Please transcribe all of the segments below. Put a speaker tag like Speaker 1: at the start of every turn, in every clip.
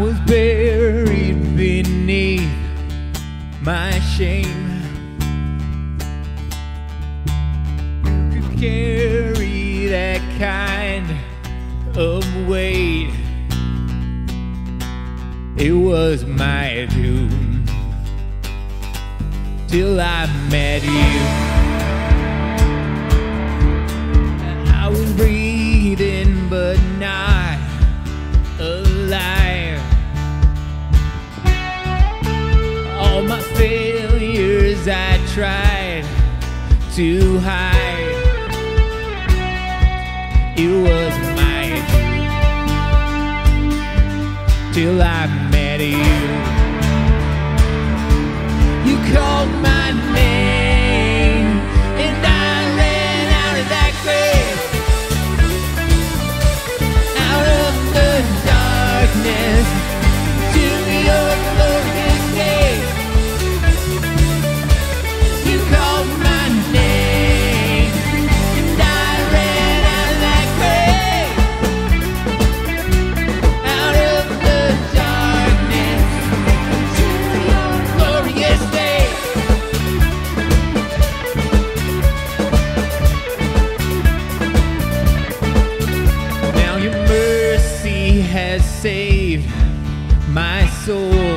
Speaker 1: was buried beneath my shame. You could carry that kind of weight. It was my doom till I met you. Tried to hide. It was doom till I met you. You called my name, my soul.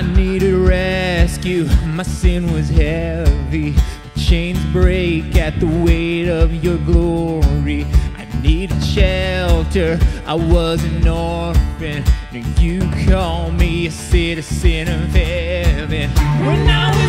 Speaker 1: I needed rescue, my sin was heavy. Chains break at the weight of your glory. I needed shelter, I was an orphan. You call me a citizen of heaven. When I.